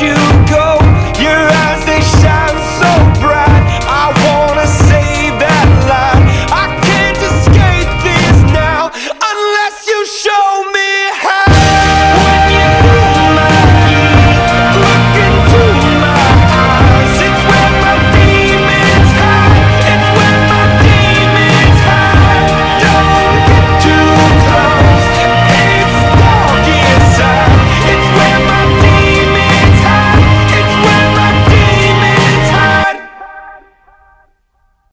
you go.